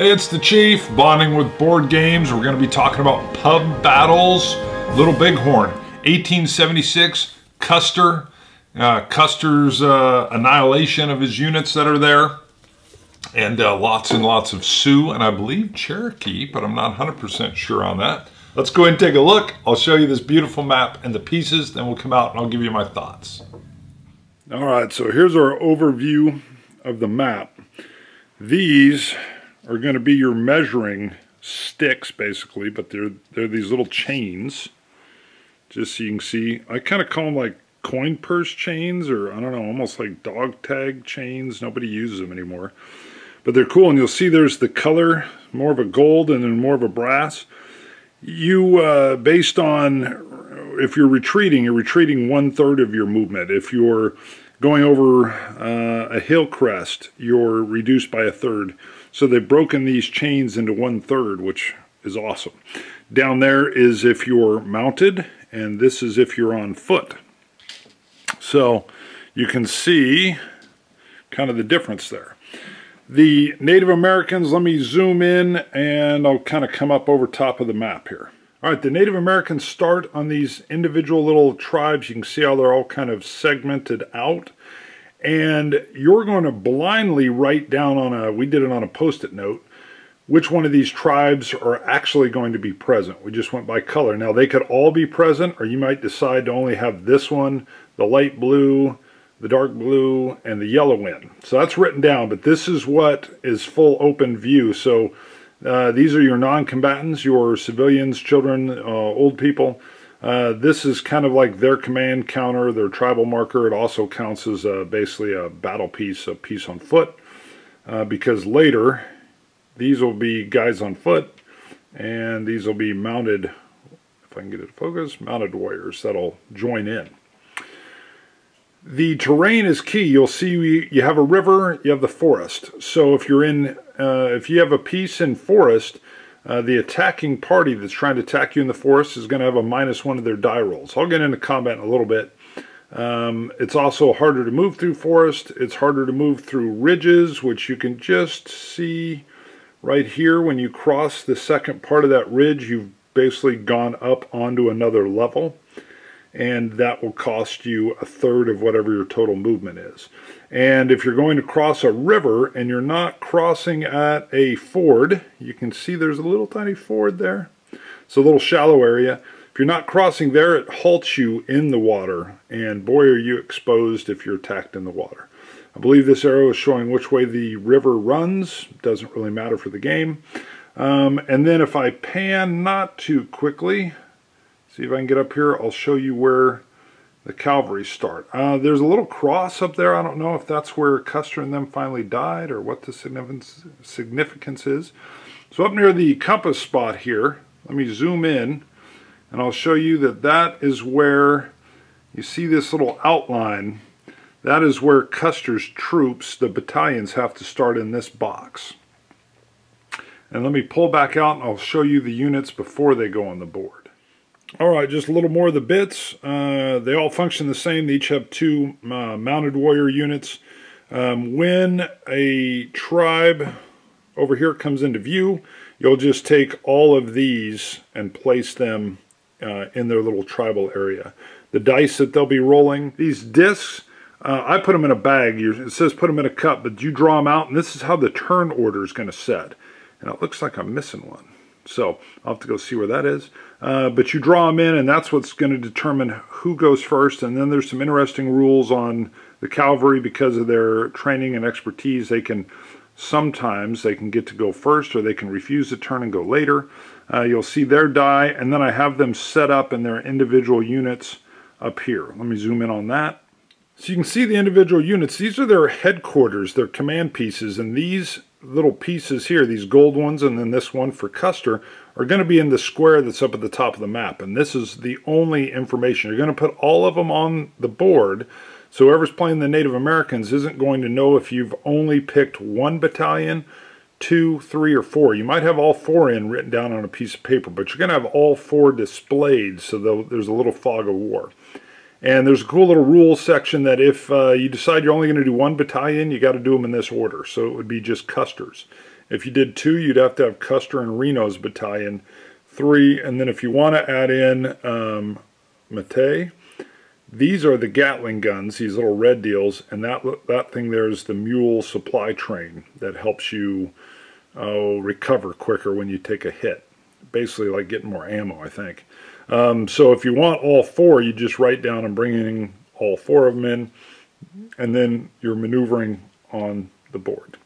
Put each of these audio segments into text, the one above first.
It's the Chief, bonding with board games. We're going to be talking about pub battles. Little Bighorn, 1876, Custer, uh, Custer's uh, annihilation of his units that are there, and uh, lots and lots of Sioux, and I believe Cherokee, but I'm not 100% sure on that. Let's go ahead and take a look. I'll show you this beautiful map and the pieces, then we'll come out and I'll give you my thoughts. All right, so here's our overview of the map. These are going to be your measuring sticks basically, but they're they're these little chains. Just so you can see, I kind of call them like coin purse chains, or I don't know, almost like dog tag chains. Nobody uses them anymore, but they're cool. And you'll see there's the color, more of a gold and then more of a brass. You, uh, based on if you're retreating, you're retreating one third of your movement. If you're going over uh, a hill crest, you're reduced by a third. So they've broken these chains into one third, which is awesome. Down there is if you're mounted, and this is if you're on foot. So you can see kind of the difference there. The Native Americans, let me zoom in and I'll kind of come up over top of the map here. All right, the Native Americans start on these individual little tribes. You can see how they're all kind of segmented out. And you're going to blindly write down on a, we did it on a post-it note, which one of these tribes are actually going to be present. We just went by color. Now, they could all be present, or you might decide to only have this one, the light blue, the dark blue, and the yellow in. So that's written down, but this is what is full open view. So uh, these are your non-combatants, your civilians, children, uh, old people. Uh, this is kind of like their command counter, their tribal marker. It also counts as uh, basically a battle piece, a piece on foot, uh, because later these will be guys on foot, and these will be mounted, if I can get it to focus, mounted warriors that'll join in. The terrain is key. You'll see you have a river, you have the forest. So if you're in, uh, if you have a piece in forest, uh, the attacking party that's trying to attack you in the forest is going to have a minus one of their die rolls. I'll get into combat in a little bit. Um, it's also harder to move through forest. It's harder to move through ridges, which you can just see right here. When you cross the second part of that ridge, you've basically gone up onto another level and that will cost you a third of whatever your total movement is. And if you're going to cross a river and you're not crossing at a ford, you can see there's a little tiny ford there. It's a little shallow area. If you're not crossing there, it halts you in the water, and boy are you exposed if you're attacked in the water. I believe this arrow is showing which way the river runs. Doesn't really matter for the game. Um, and then if I pan not too quickly, See if I can get up here. I'll show you where the cavalry start. Uh, there's a little cross up there. I don't know if that's where Custer and them finally died or what the significance, significance is. So up near the compass spot here, let me zoom in and I'll show you that that is where you see this little outline. That is where Custer's troops, the battalions, have to start in this box. And let me pull back out and I'll show you the units before they go on the board. All right, just a little more of the bits. Uh, they all function the same. They each have two uh, mounted warrior units. Um, when a tribe over here comes into view, you'll just take all of these and place them uh, in their little tribal area. The dice that they'll be rolling, these discs, uh, I put them in a bag. It says put them in a cup, but you draw them out, and this is how the turn order is going to set. And it looks like I'm missing one. So I'll have to go see where that is. Uh, but you draw them in, and that's what's going to determine who goes first. And then there's some interesting rules on the cavalry because of their training and expertise. They can sometimes they can get to go first, or they can refuse to turn and go later. Uh, you'll see their die, and then I have them set up in their individual units up here. Let me zoom in on that. So you can see the individual units. These are their headquarters, their command pieces, and these little pieces here, these gold ones and then this one for Custer, are going to be in the square that's up at the top of the map. And this is the only information. You're going to put all of them on the board, so whoever's playing the Native Americans isn't going to know if you've only picked one battalion, two, three, or four. You might have all four in written down on a piece of paper, but you're going to have all four displayed, so there's a little fog of war. And there's a cool little rules section that if uh, you decide you're only going to do one battalion, you got to do them in this order. So it would be just Custer's. If you did two, you'd have to have Custer and Reno's battalion. Three, and then if you want to add in um, Mate, these are the Gatling guns, these little red deals, and that that thing there is the mule supply train that helps you oh, recover quicker when you take a hit. Basically like getting more ammo, I think. Um, so if you want all four, you just write down and bringing all four of them in, and then you're maneuvering on the board.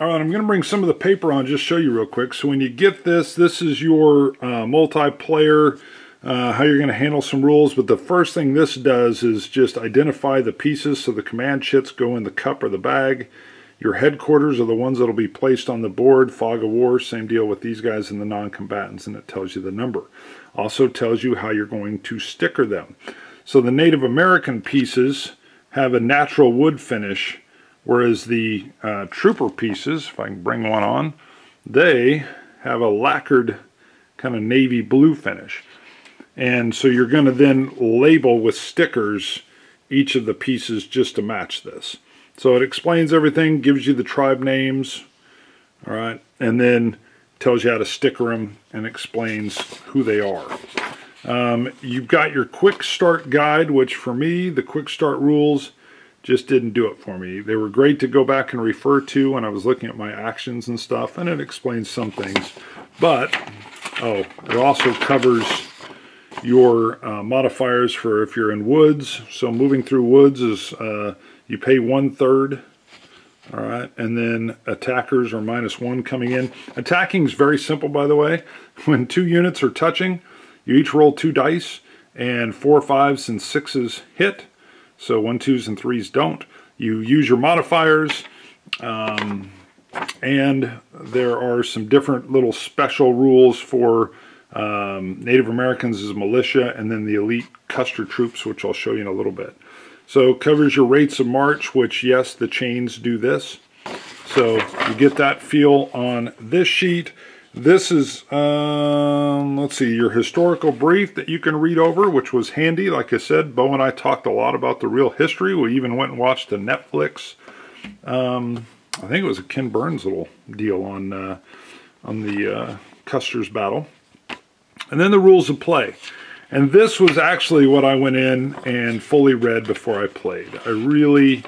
All right, I'm going to bring some of the paper on, just show you real quick. So when you get this, this is your uh, multiplayer, uh, how you're going to handle some rules. But the first thing this does is just identify the pieces so the command chits go in the cup or the bag. Your headquarters are the ones that will be placed on the board. Fog of War, same deal with these guys and the non-combatants, and it tells you the number. Also tells you how you're going to sticker them. So the Native American pieces have a natural wood finish Whereas the uh, Trooper pieces, if I can bring one on, they have a lacquered kind of navy blue finish. And so you're going to then label with stickers each of the pieces just to match this. So it explains everything, gives you the tribe names, all right, and then tells you how to sticker them and explains who they are. Um, you've got your quick start guide, which for me, the quick start rules just didn't do it for me. They were great to go back and refer to when I was looking at my actions and stuff, and it explains some things. But, oh, it also covers your uh, modifiers for if you're in woods. So moving through woods is, uh, you pay one third, all right, and then attackers are minus one coming in. Attacking is very simple, by the way. When two units are touching, you each roll two dice, and four fives and sixes hit so one, twos, and threes don't. You use your modifiers, um, and there are some different little special rules for um, Native Americans as militia, and then the elite Custer troops, which I'll show you in a little bit. So covers your rates of march, which yes, the chains do this. So you get that feel on this sheet. This is, um, let's see, your historical brief that you can read over, which was handy. Like I said, Bo and I talked a lot about the real history. We even went and watched a Netflix, um, I think it was a Ken Burns little deal on, uh, on the uh, Custer's battle. And then the rules of play. And this was actually what I went in and fully read before I played. I really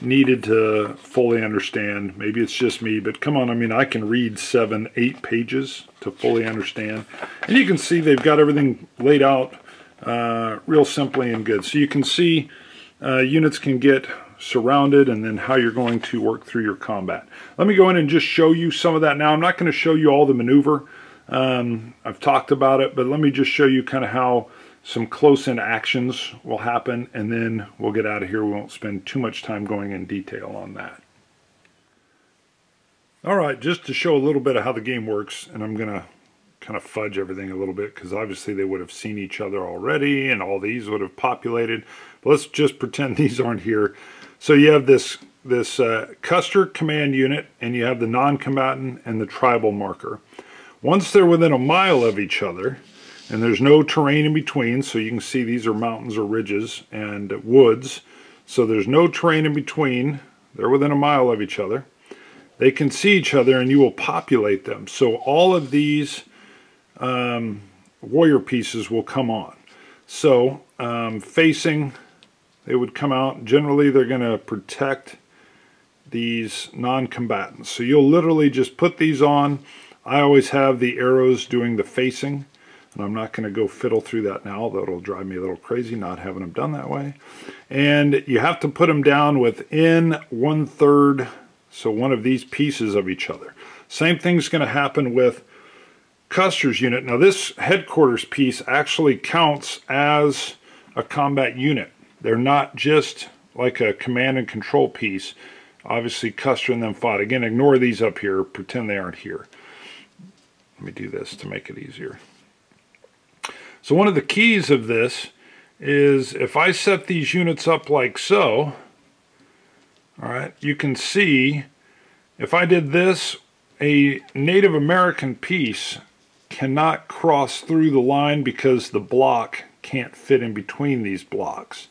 needed to fully understand. Maybe it's just me, but come on, I mean, I can read seven, eight pages to fully understand. And you can see they've got everything laid out uh, real simply and good. So you can see uh, units can get surrounded and then how you're going to work through your combat. Let me go in and just show you some of that now. I'm not going to show you all the maneuver. Um, I've talked about it, but let me just show you kind of how some close-in actions will happen, and then we'll get out of here. We won't spend too much time going in detail on that. All right, just to show a little bit of how the game works, and I'm going to kind of fudge everything a little bit because obviously they would have seen each other already and all these would have populated. But let's just pretend these aren't here. So you have this, this uh, Custer command unit, and you have the non-combatant and the tribal marker. Once they're within a mile of each other, and there's no terrain in between so you can see these are mountains or ridges and woods so there's no terrain in between they're within a mile of each other they can see each other and you will populate them. So all of these um, warrior pieces will come on. So um, facing they would come out. Generally they're going to protect these non-combatants. So you'll literally just put these on I always have the arrows doing the facing and I'm not going to go fiddle through that now, that'll drive me a little crazy not having them done that way. And you have to put them down within one third, so one of these pieces of each other. Same thing's going to happen with Custer's unit. Now this headquarters piece actually counts as a combat unit. They're not just like a command and control piece. Obviously Custer and them fought. Again, ignore these up here, pretend they aren't here. Let me do this to make it easier. So one of the keys of this is if I set these units up like so, all right, you can see if I did this, a Native American piece cannot cross through the line because the block can't fit in between these blocks.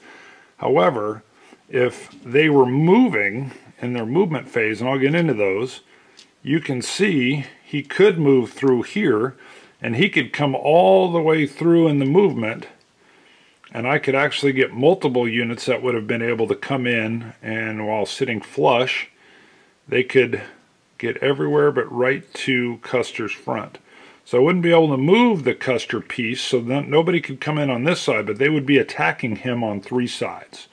However, if they were moving in their movement phase, and I'll get into those, you can see he could move through here and he could come all the way through in the movement and I could actually get multiple units that would have been able to come in and while sitting flush they could get everywhere but right to Custer's front. So I wouldn't be able to move the Custer piece so that nobody could come in on this side, but they would be attacking him on three sides.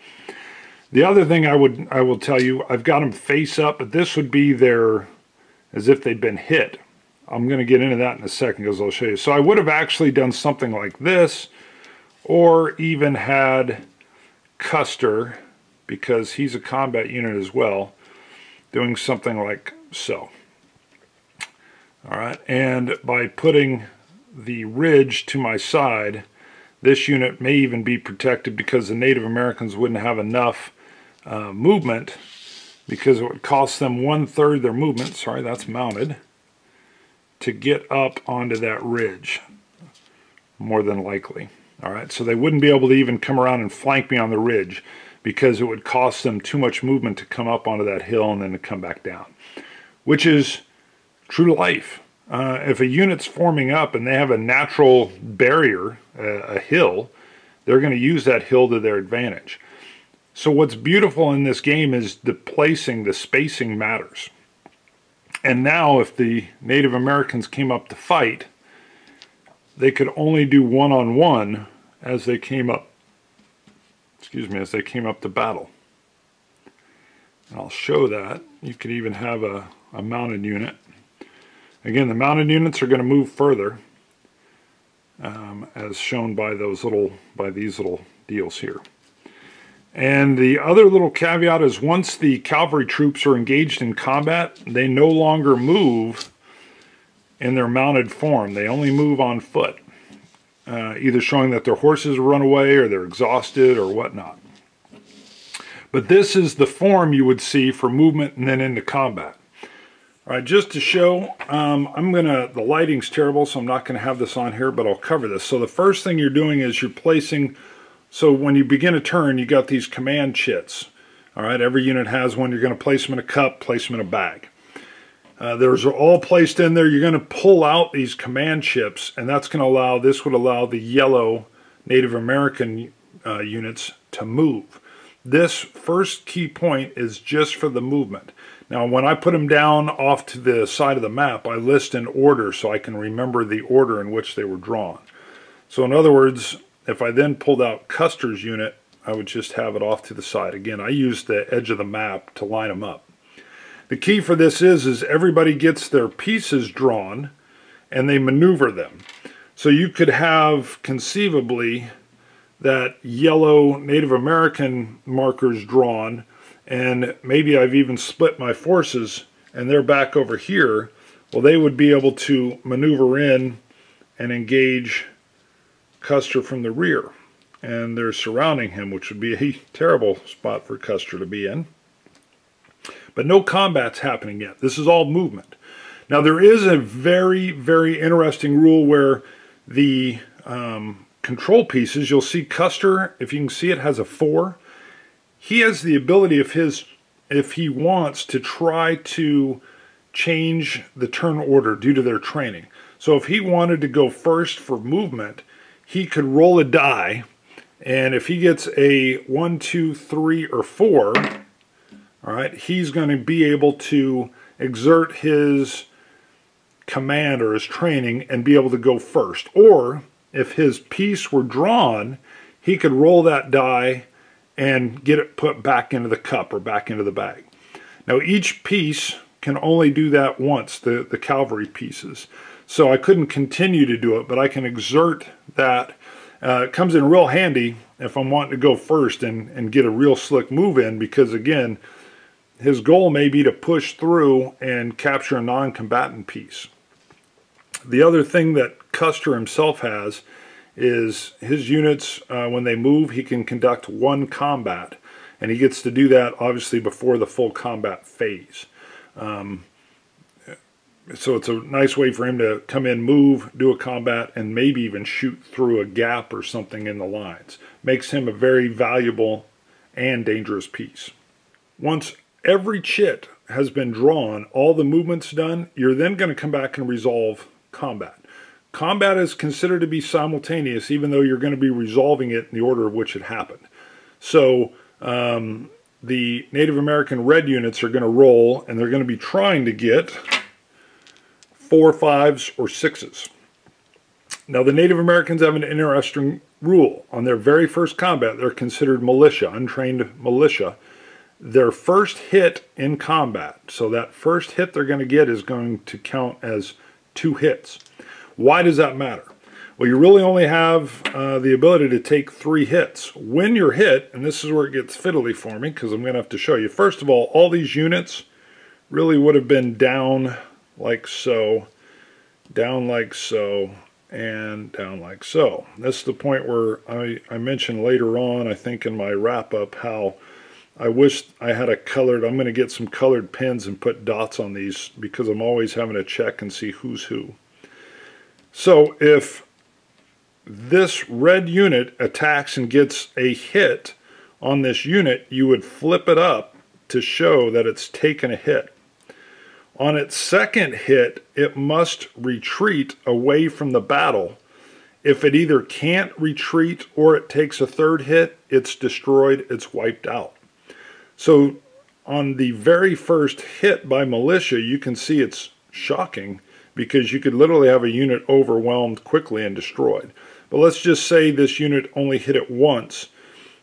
The other thing I would I will tell you, I've got them face up, but this would be their as if they'd been hit. I'm going to get into that in a second because I'll show you. So I would have actually done something like this or even had Custer because he's a combat unit as well doing something like so. All right, and by putting the ridge to my side, this unit may even be protected because the Native Americans wouldn't have enough uh, movement because it would cost them one-third their movement, sorry, that's mounted, to get up onto that ridge, more than likely. All right, so they wouldn't be able to even come around and flank me on the ridge because it would cost them too much movement to come up onto that hill and then to come back down, which is true to life. Uh, if a unit's forming up and they have a natural barrier, uh, a hill, they're going to use that hill to their advantage. So what's beautiful in this game is the placing, the spacing matters. And now if the Native Americans came up to fight, they could only do one-on-one -on -one as they came up excuse me, as they came up to battle. And I'll show that. You could even have a, a mounted unit. Again, the mounted units are going to move further, um, as shown by those little, by these little deals here. And the other little caveat is once the cavalry troops are engaged in combat, they no longer move in their mounted form. They only move on foot uh, either showing that their horses run away or they're exhausted or whatnot. But this is the form you would see for movement and then into combat. All right, just to show, um, I'm gonna, the lighting's terrible, so I'm not gonna have this on here, but I'll cover this. So the first thing you're doing is you're placing, so when you begin a turn, you got these command chits. All right, every unit has one. You're gonna place them in a cup, place them in a bag. Uh, those are all placed in there. You're going to pull out these command chits, and that's going to allow, this would allow the yellow Native American uh, units to move. This first key point is just for the movement. Now, when I put them down off to the side of the map, I list in order so I can remember the order in which they were drawn. So in other words, if I then pulled out Custer's unit, I would just have it off to the side. Again, I used the edge of the map to line them up. The key for this is, is everybody gets their pieces drawn and they maneuver them. So you could have conceivably that yellow Native American markers drawn and maybe I've even split my forces and they're back over here. Well, they would be able to maneuver in and engage Custer from the rear. And they're surrounding him, which would be a terrible spot for Custer to be in. But no combat's happening yet. This is all movement. Now there is a very, very interesting rule where the um, control pieces, you'll see Custer, if you can see it, has a 4. He has the ability of his, if he wants, to try to change the turn order due to their training. So if he wanted to go first for movement, he could roll a die, and if he gets a one, two, three, or 4, all right, he's going to be able to exert his command or his training and be able to go first. Or if his piece were drawn, he could roll that die and get it put back into the cup or back into the bag. Now each piece can only do that once, the, the cavalry pieces. So I couldn't continue to do it, but I can exert that. Uh, it comes in real handy if I'm wanting to go first and, and get a real slick move in because again, his goal may be to push through and capture a non-combatant piece. The other thing that Custer himself has is his units, uh, when they move, he can conduct one combat. And he gets to do that, obviously, before the full combat phase. Um, so it's a nice way for him to come in, move, do a combat, and maybe even shoot through a gap or something in the lines. Makes him a very valuable and dangerous piece. Once every chit has been drawn, all the movements done, you're then going to come back and resolve combat. Combat is considered to be simultaneous, even though you're going to be resolving it in the order of which it happened. So um, the Native American red units are going to roll, and they're going to be trying to get four, fives, or sixes. Now, the Native Americans have an interesting rule. On their very first combat, they're considered militia, untrained militia. Their first hit in combat, so that first hit they're going to get is going to count as two hits. Why does that matter? Well, you really only have uh, the ability to take three hits. When you're hit, and this is where it gets fiddly for me because I'm going to have to show you. First of all, all these units really would have been down like so, down like so, and down like so. That's the point where I, I mentioned later on, I think in my wrap-up, how I wish I had a colored, I'm going to get some colored pens and put dots on these because I'm always having to check and see who's who. So if this red unit attacks and gets a hit on this unit, you would flip it up to show that it's taken a hit. On its second hit, it must retreat away from the battle. If it either can't retreat or it takes a third hit, it's destroyed, it's wiped out. So on the very first hit by militia, you can see it's shocking because you could literally have a unit overwhelmed quickly and destroyed. But let's just say this unit only hit it once.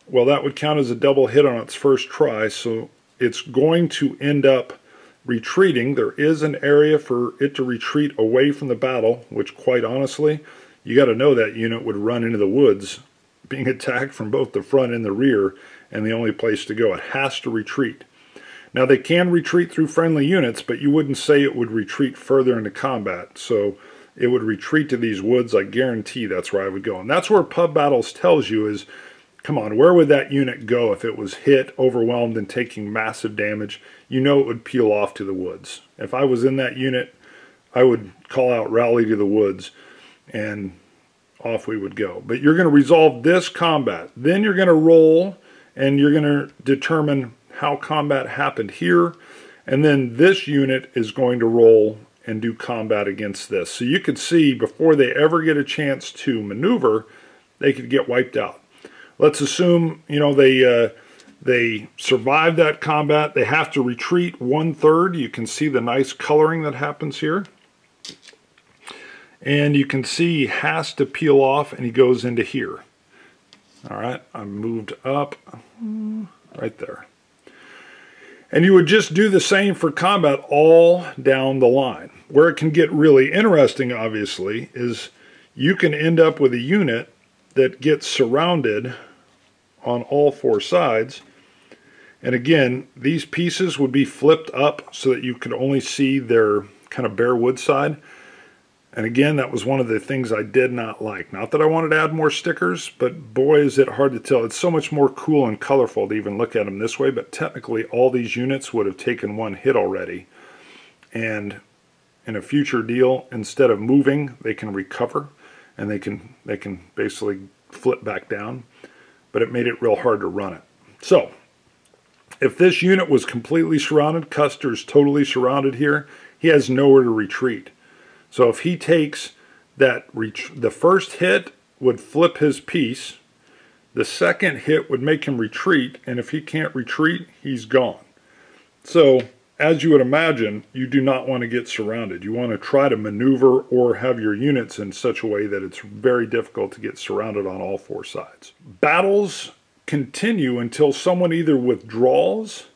Well, that would count as a double hit on its first try, so it's going to end up retreating. There is an area for it to retreat away from the battle, which quite honestly, you got to know that unit would run into the woods, being attacked from both the front and the rear, and the only place to go. It has to retreat. Now they can retreat through friendly units, but you wouldn't say it would retreat further into combat. So it would retreat to these woods. I guarantee that's where I would go. And that's where Pub Battles tells you is, come on, where would that unit go if it was hit, overwhelmed, and taking massive damage? You know it would peel off to the woods. If I was in that unit, I would call out rally to the woods and off we would go. But you're going to resolve this combat. Then you're going to roll and you're going to determine how combat happened here. And then this unit is going to roll and do combat against this. So you could see before they ever get a chance to maneuver, they could get wiped out. Let's assume, you know, they uh, they survive that combat. They have to retreat one third. You can see the nice coloring that happens here. And you can see he has to peel off and he goes into here. All right, I moved up right there. And you would just do the same for combat all down the line. Where it can get really interesting, obviously, is you can end up with a unit that gets surrounded on all four sides. And again, these pieces would be flipped up so that you could only see their kind of bare wood side. And again, that was one of the things I did not like. Not that I wanted to add more stickers, but boy, is it hard to tell. It's so much more cool and colorful to even look at them this way, but technically all these units would have taken one hit already. And in a future deal, instead of moving, they can recover and they can, they can basically flip back down. But it made it real hard to run it. So, if this unit was completely surrounded, Custer's totally surrounded here, he has nowhere to retreat. So if he takes that, the first hit would flip his piece, the second hit would make him retreat, and if he can't retreat, he's gone. So, as you would imagine, you do not want to get surrounded. You want to try to maneuver or have your units in such a way that it's very difficult to get surrounded on all four sides. Battles continue until someone either withdraws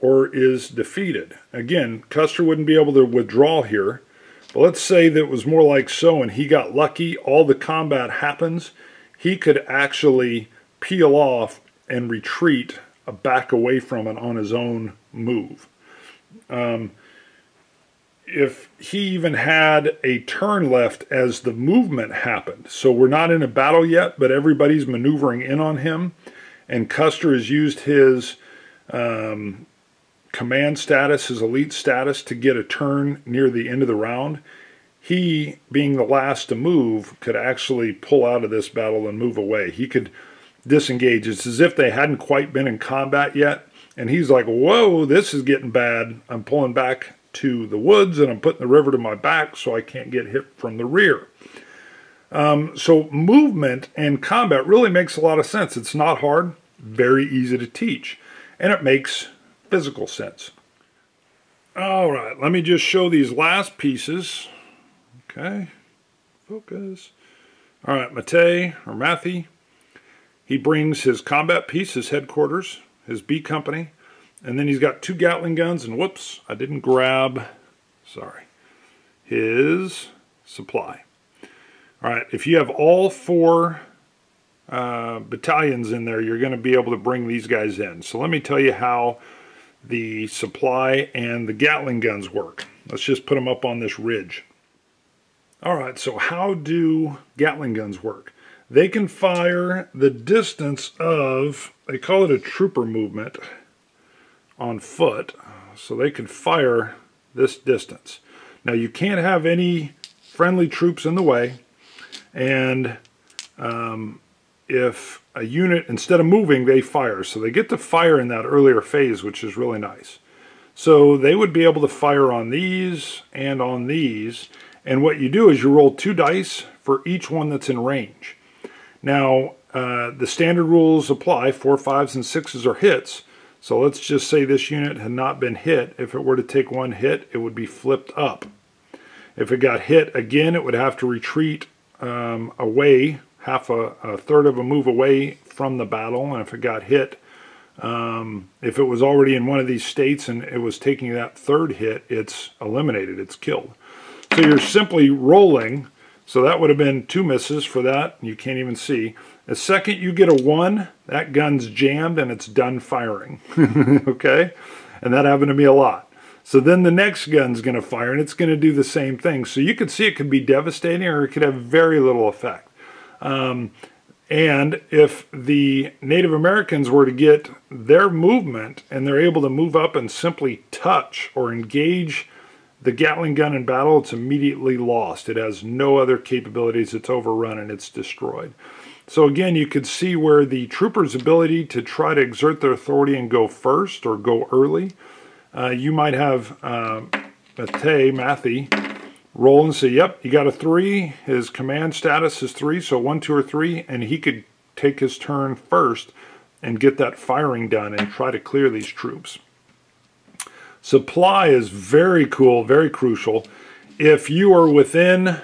or is defeated. Again, Custer wouldn't be able to withdraw here, but let's say that it was more like so and he got lucky, all the combat happens, he could actually peel off and retreat back away from it on his own move. Um, if he even had a turn left as the movement happened, so we're not in a battle yet, but everybody's maneuvering in on him, and Custer has used his um, command status, his elite status, to get a turn near the end of the round, he, being the last to move, could actually pull out of this battle and move away. He could disengage. It's as if they hadn't quite been in combat yet, And he's like, whoa, this is getting bad. I'm pulling back to the woods and I'm putting the river to my back so I can't get hit from the rear. Um, so movement and combat really makes a lot of sense. It's not hard, very easy to teach, and it makes physical sense. All right, let me just show these last pieces. Okay, focus. All right, Mate or Matthew, he brings his combat piece, his headquarters, his B company, and then he's got two Gatling guns, and whoops, I didn't grab, sorry, his supply. All right, if you have all four uh, battalions in there, you're going to be able to bring these guys in. So let me tell you how the supply and the Gatling guns work. Let's just put them up on this ridge. All right, so how do Gatling guns work? They can fire the distance of, they call it a trooper movement on foot. So they can fire this distance. Now you can't have any friendly troops in the way. And um, if a unit, instead of moving, they fire. So they get to fire in that earlier phase, which is really nice. So they would be able to fire on these and on these. And what you do is you roll two dice for each one that's in range. Now, uh, the standard rules apply. Four, fives, and sixes are hits. So let's just say this unit had not been hit. If it were to take one hit, it would be flipped up. If it got hit again, it would have to retreat um, away, half a, a, third of a move away from the battle. And if it got hit, um, if it was already in one of these states and it was taking that third hit, it's eliminated, it's killed. So you're simply rolling. So that would have been two misses for that. You can't even see. The second you get a one, that gun's jammed and it's done firing. okay? And that happened to me a lot. So then the next gun's going to fire and it's going to do the same thing. So you could see it could be devastating or it could have very little effect. Um, and if the Native Americans were to get their movement and they're able to move up and simply touch or engage the Gatling gun in battle, it's immediately lost. It has no other capabilities. It's overrun and it's destroyed. So again, you could see where the trooper's ability to try to exert their authority and go first or go early uh, you might have uh, Mate, Matthew, roll and say, yep, you got a three. His command status is three, so one, two, or three, and he could take his turn first and get that firing done and try to clear these troops. Supply is very cool, very crucial. If you are within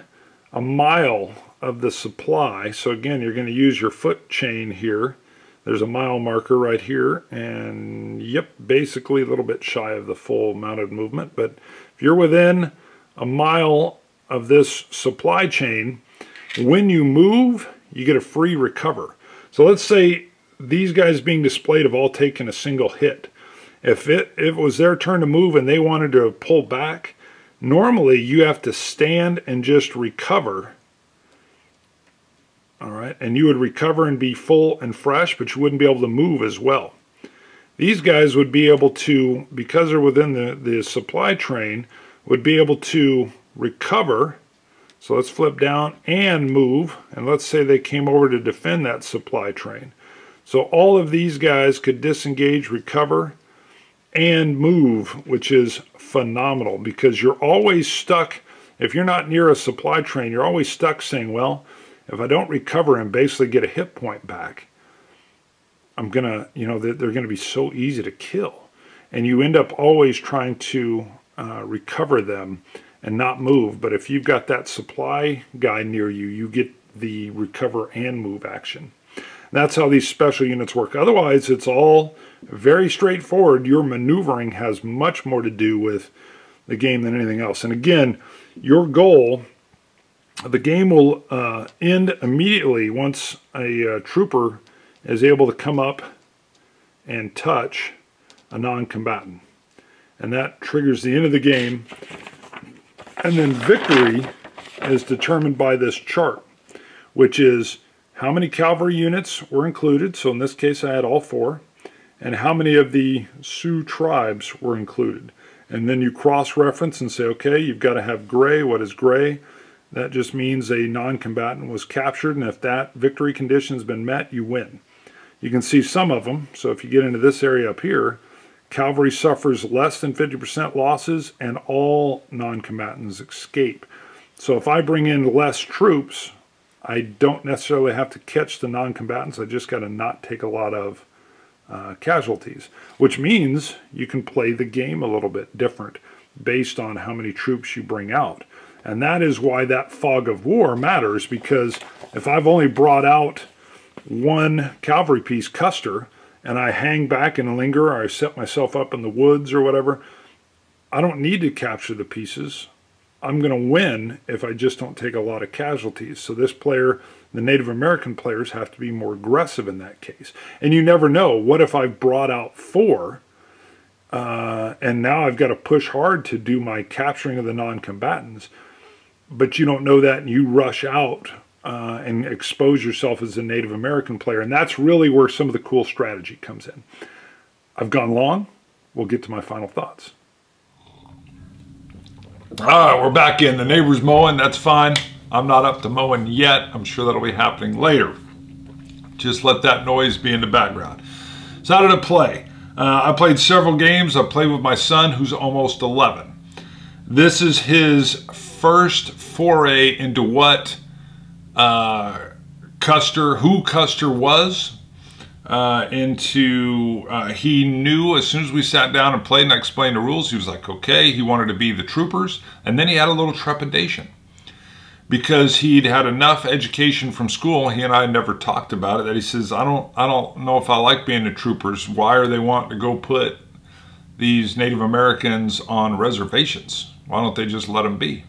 a mile of the supply, so again, you're going to use your foot chain here, there's a mile marker right here, and yep, basically a little bit shy of the full mounted movement. But if you're within a mile of this supply chain, when you move, you get a free recover. So let's say these guys being displayed have all taken a single hit. If it, if it was their turn to move and they wanted to pull back, normally you have to stand and just recover all right, and you would recover and be full and fresh, but you wouldn't be able to move as well. These guys would be able to, because they're within the, the supply train, would be able to recover. So let's flip down and move, and let's say they came over to defend that supply train. So all of these guys could disengage, recover, and move, which is phenomenal because you're always stuck. If you're not near a supply train, you're always stuck saying, well, if I don't recover and basically get a hit point back, I'm going to, you know, they're, they're going to be so easy to kill. And you end up always trying to uh, recover them and not move. But if you've got that supply guy near you, you get the recover and move action. That's how these special units work. Otherwise, it's all very straightforward. Your maneuvering has much more to do with the game than anything else. And again, your goal the game will uh, end immediately once a uh, trooper is able to come up and touch a non-combatant. And that triggers the end of the game. And then victory is determined by this chart, which is how many cavalry units were included. So in this case, I had all four. And how many of the Sioux tribes were included. And then you cross-reference and say, okay, you've got to have gray. What is gray? That just means a non-combatant was captured, and if that victory condition has been met, you win. You can see some of them, so if you get into this area up here, Cavalry suffers less than 50% losses, and all non combatants escape. So if I bring in less troops, I don't necessarily have to catch the non combatants. I just got to not take a lot of uh, casualties, which means you can play the game a little bit different based on how many troops you bring out. And that is why that fog of war matters because if I've only brought out one cavalry piece, Custer, and I hang back and linger or I set myself up in the woods or whatever, I don't need to capture the pieces. I'm going to win if I just don't take a lot of casualties. So this player, the Native American players have to be more aggressive in that case. And you never know. What if I've brought out four uh, and now I've got to push hard to do my capturing of the non-combatants, but you don't know that and you rush out uh, and expose yourself as a Native American player. And that's really where some of the cool strategy comes in. I've gone long. We'll get to my final thoughts. All right, we're back in. The neighbor's mowing. That's fine. I'm not up to mowing yet. I'm sure that'll be happening later. Just let that noise be in the background. So how did it play? Uh, I played several games. I played with my son, who's almost 11. This is his first foray into what uh, Custer, who Custer was, uh, into uh, he knew as soon as we sat down and played and I explained the rules, he was like, okay, he wanted to be the troopers, and then he had a little trepidation because he'd had enough education from school. He and I never talked about it. That he says, I don't, I don't know if I like being the troopers. Why are they wanting to go put these Native Americans on reservations? Why don't they just let them be?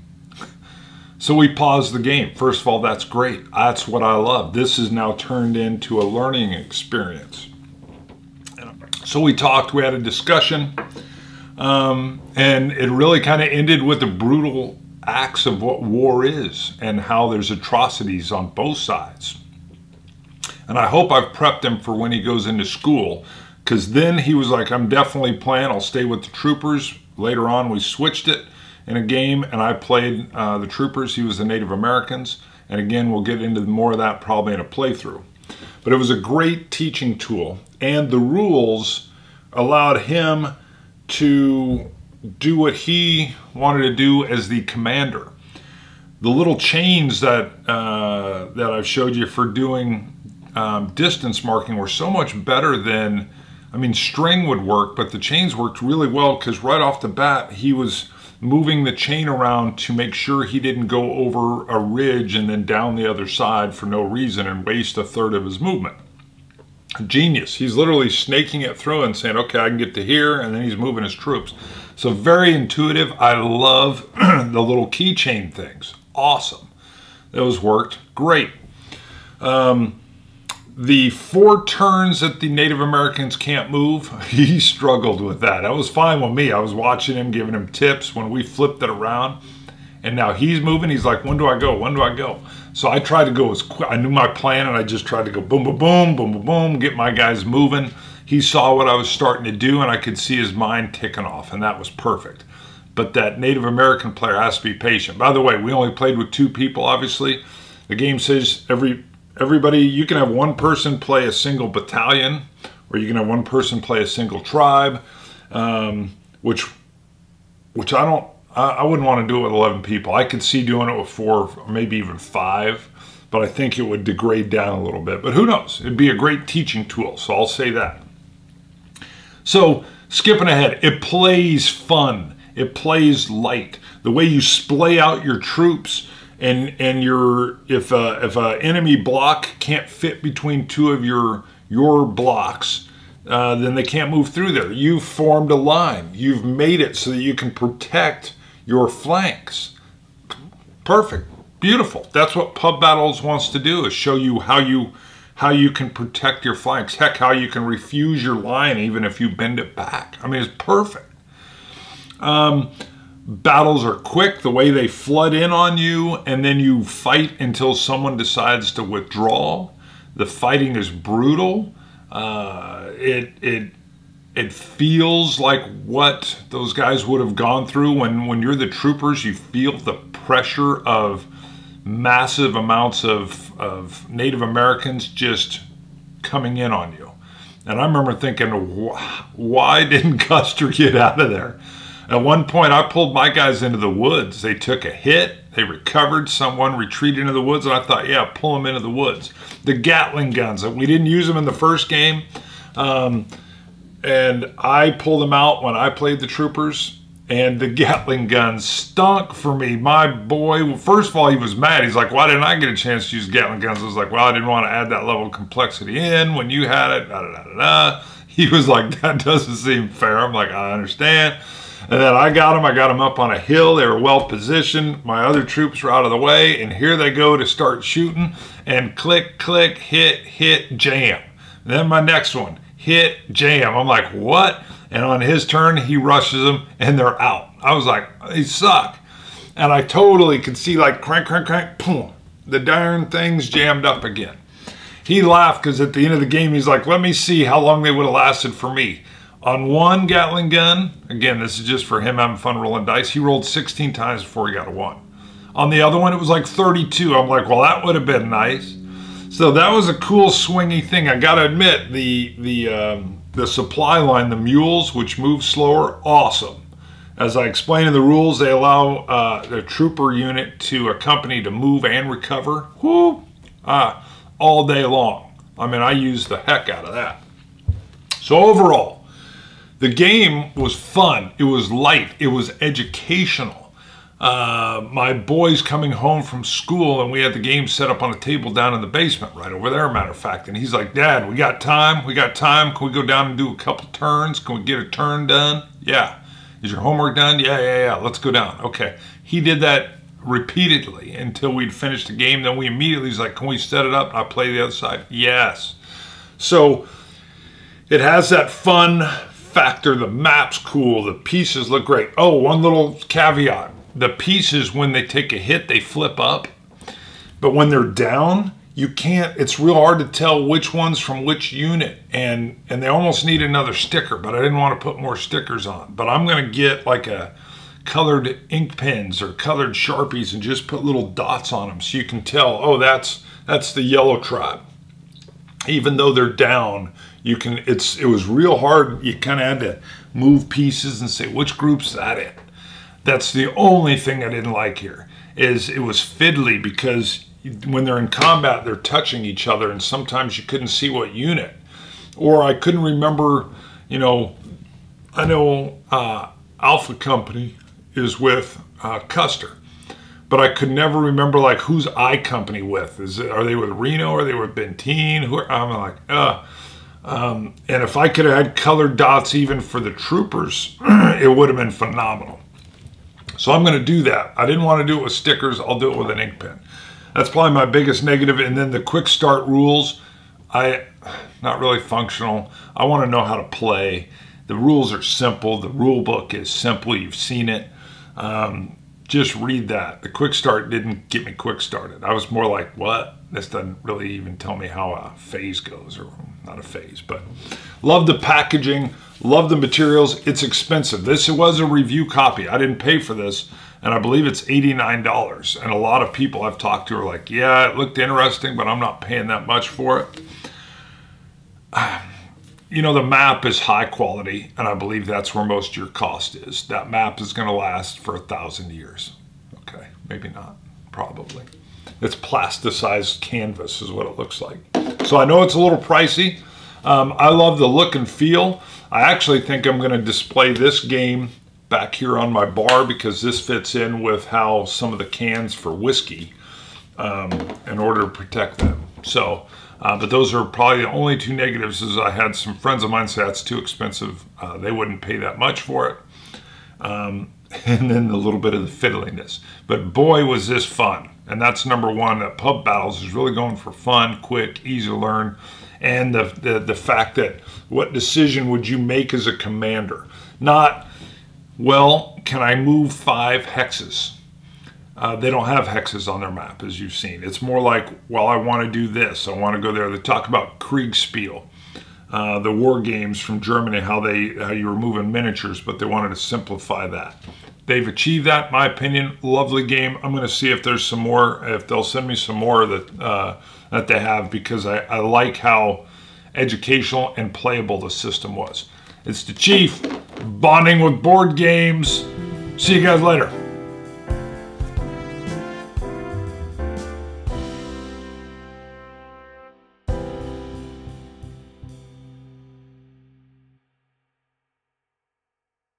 So we paused the game. First of all, that's great. That's what I love. This is now turned into a learning experience. So we talked, we had a discussion, um, and it really kind of ended with the brutal acts of what war is and how there's atrocities on both sides. And I hope I've prepped him for when he goes into school, because then he was like, I'm definitely playing, I'll stay with the troopers. Later on, we switched it in a game, and I played uh, the Troopers. He was the Native Americans. And again, we'll get into more of that probably in a playthrough. But it was a great teaching tool, and the rules allowed him to do what he wanted to do as the commander. The little chains that uh, that I've showed you for doing um, distance marking were so much better than, I mean, string would work, but the chains worked really well because right off the bat he was moving the chain around to make sure he didn't go over a ridge and then down the other side for no reason and waste a third of his movement. Genius. He's literally snaking it through and saying, okay, I can get to here, and then he's moving his troops. So very intuitive. I love the little keychain things. Awesome. Those worked great. Um, the four turns that the Native Americans can't move, he struggled with that. That was fine with me. I was watching him, giving him tips when we flipped it around. And now he's moving. He's like, when do I go? When do I go? So I tried to go as quick. I knew my plan and I just tried to go boom, boom, boom, boom, boom, boom, get my guys moving. He saw what I was starting to do and I could see his mind ticking off and that was perfect. But that Native American player has to be patient. By the way, we only played with two people, obviously. The game says every everybody, you can have one person play a single battalion, or you can have one person play a single tribe, um, which, which I don't, I, I wouldn't want to do it with 11 people. I could see doing it with four, maybe even five, but I think it would degrade down a little bit. But who knows? It'd be a great teaching tool, so I'll say that. So, skipping ahead, it plays fun. It plays light. The way you splay out your troops, and and your if a, if an enemy block can't fit between two of your your blocks, uh, then they can't move through there. You've formed a line. You've made it so that you can protect your flanks. Perfect, beautiful. That's what Pub Battles wants to do: is show you how you how you can protect your flanks. Heck, how you can refuse your line even if you bend it back. I mean, it's perfect. Um, battles are quick, the way they flood in on you, and then you fight until someone decides to withdraw. The fighting is brutal. Uh, it it it feels like what those guys would have gone through when when you're the troopers. You feel the pressure of massive amounts of of Native Americans just coming in on you. And I remember thinking, why didn't Custer get out of there? At one point, I pulled my guys into the woods. They took a hit, they recovered, someone retreated into the woods, and I thought, yeah, pull them into the woods. The Gatling guns, we didn't use them in the first game, um, and I pulled them out when I played the troopers and the Gatling guns stunk for me. My boy, first of all, he was mad. He's like, why didn't I get a chance to use Gatling guns? I was like, well, I didn't want to add that level of complexity in when you had it. Da, da, da, da. He was like, that doesn't seem fair. I'm like, I understand. And then I got them. I got them up on a hill. They were well positioned. My other troops were out of the way. And here they go to start shooting. And click, click, hit, hit, jam. then my next one, hit, jam. I'm like, what? And on his turn, he rushes them and they're out. I was like, they suck. And I totally could see like crank, crank, crank, boom. The darn thing's jammed up again. He laughed because at the end of the game, he's like, let me see how long they would have lasted for me. On one Gatling gun, again, this is just for him having fun rolling dice, he rolled 16 times before he got a one. On the other one, it was like 32. I'm like, well, that would have been nice. So that was a cool swingy thing. I got to admit, the the um, the supply line, the mules, which move slower, awesome. As I explained in the rules, they allow uh, the trooper unit to accompany to move and recover whoo, uh, all day long. I mean, I use the heck out of that. So overall, the game was fun. It was light. It was educational. Uh, my boys coming home from school and we had the game set up on a table down in the basement right over there matter of fact. And he's like dad we got time? We got time? Can we go down and do a couple turns? Can we get a turn done? Yeah. Is your homework done? Yeah yeah yeah. Let's go down. Okay. He did that repeatedly until we'd finished the game. Then we immediately was like can we set it up i play the other side? Yes. So it has that fun factor the map's cool the pieces look great oh one little caveat the pieces, when they take a hit, they flip up. But when they're down, you can't, it's real hard to tell which one's from which unit. And, and they almost need another sticker, but I didn't want to put more stickers on. But I'm going to get like a colored ink pens or colored Sharpies and just put little dots on them so you can tell, oh, that's, that's the yellow tribe. Even though they're down, you can, it's, it was real hard. You kind of had to move pieces and say, which group's that in? That's the only thing I didn't like here is it was fiddly because when they're in combat, they're touching each other and sometimes you couldn't see what unit. Or I couldn't remember, you know, I know uh, Alpha Company is with uh, Custer, but I could never remember like who's I Company with. Is it, are they with Reno? Are they with Benteen? Who are, I'm like, uh. Um, and if I could have had colored dots even for the troopers, it would have been phenomenal. So I'm going to do that. I didn't want to do it with stickers. I'll do it with an ink pen. That's probably my biggest negative. And then the quick start rules, I not really functional. I want to know how to play. The rules are simple. The rule book is simple. You've seen it. Um, just read that. The quick start didn't get me quick started. I was more like, what? This doesn't really even tell me how a phase goes, or not a phase, but love the packaging. Love the materials. It's expensive. This was a review copy. I didn't pay for this, and I believe it's $89. And a lot of people I've talked to are like, yeah, it looked interesting, but I'm not paying that much for it. You know, the map is high quality, and I believe that's where most of your cost is. That map is going to last for a thousand years. Okay, maybe not, probably. It's plasticized canvas is what it looks like. So I know it's a little pricey. Um, I love the look and feel. I actually think I'm going to display this game back here on my bar because this fits in with how some of the cans for whiskey um, in order to protect them. So, uh, but those are probably the only two negatives is I had some friends of mine say that's too expensive. Uh, they wouldn't pay that much for it. Um, and then a little bit of the fiddliness. But boy, was this fun. And that's number one, that Pub Battles is really going for fun, quick, easy to learn and the, the, the fact that what decision would you make as a commander? Not, well, can I move five hexes? Uh, they don't have hexes on their map, as you've seen. It's more like, well, I want to do this. I want to go there. They talk about Kriegspiel, uh, the war games from Germany, how they how you were moving miniatures, but they wanted to simplify that. They've achieved that, my opinion. Lovely game. I'm going to see if there's some more, if they'll send me some more that uh, that they have because I, I like how educational and playable the system was. It's the Chief, bonding with board games. See you guys later.